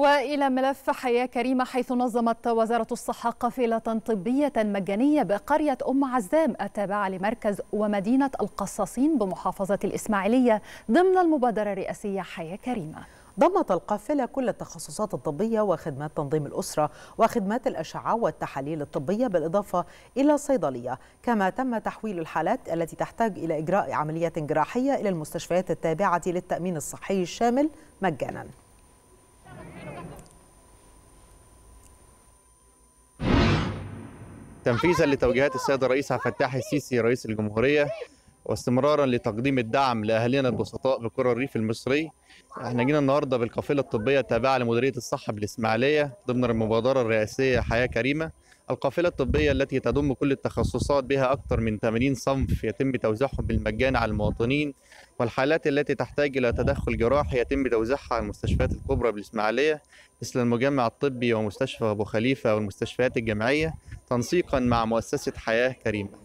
وإلى ملف حياة كريمة حيث نظمت وزارة الصحة قافلة طبية مجانية بقرية أم عزام التابعة لمركز ومدينة القصاصين بمحافظة الإسماعيلية ضمن المبادرة الرئاسية حياة كريمة. ضمت القافلة كل التخصصات الطبية وخدمات تنظيم الأسرة وخدمات الأشعة والتحاليل الطبية بالإضافة إلى الصيدلية كما تم تحويل الحالات التي تحتاج إلى إجراء عملية جراحية إلى المستشفيات التابعة للتأمين الصحي الشامل مجانا تنفيذا لتوجيهات السيد الرئيس عبد الفتاح السيسي رئيس الجمهورية واستمرارا لتقديم الدعم لأهالينا البسطاء بقرى الريف المصري. إحنا جينا النهارده بالقافلة الطبية التابعة لمديرية الصحة بالإسماعيلية ضمن المبادرة الرئاسية حياة كريمة. القافلة الطبية التي تضم كل التخصصات بها أكثر من 80 صنف يتم توزيعهم بالمجان على المواطنين والحالات التي تحتاج إلى تدخل جراحي يتم توزيعها على المستشفيات الكبرى بالإسماعيلية مثل المجمع الطبي ومستشفى أبو خليفة والمستشفيات الجامعية تنسيقا مع مؤسسة حياة كريمة.